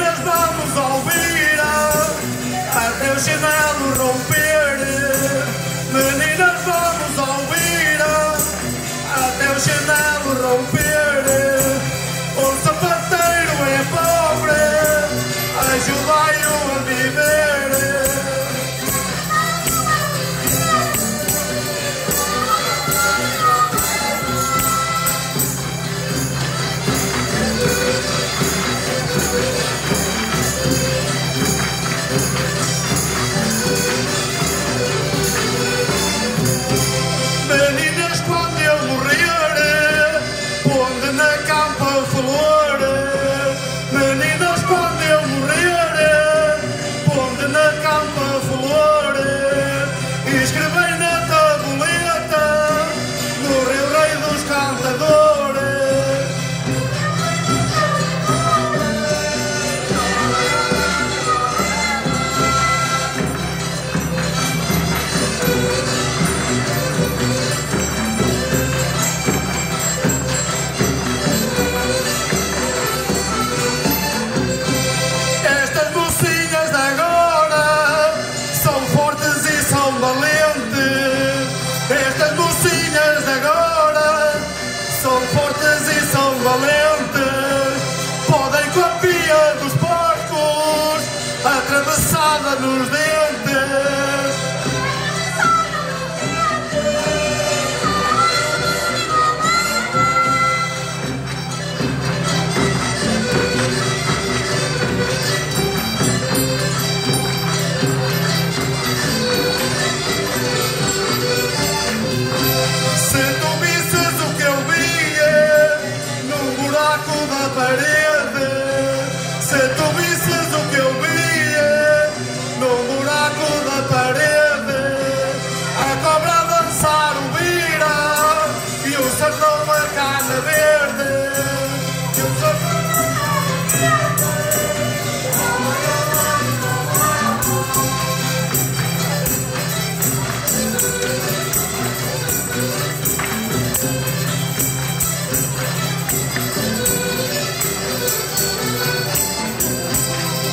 Meninas vamos ouvir até o chinelo romper. Meninas vamos ouvir até o chinelo romper. Club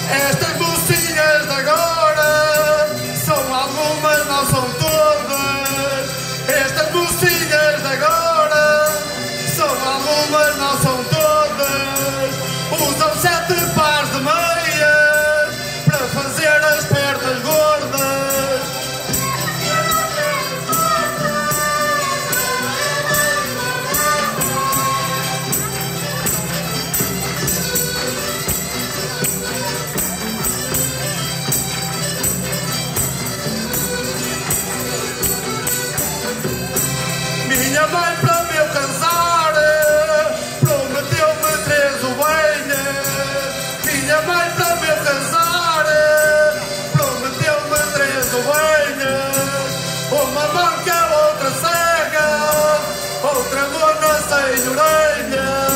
Estas bolsinhas de agora. bem para me alcançar. Prometeu-me três ovelhas, minha mãe para me alcançar. Prometeu-me três ovelhas, uma manca, outra cega, outra gorda sem orelhas.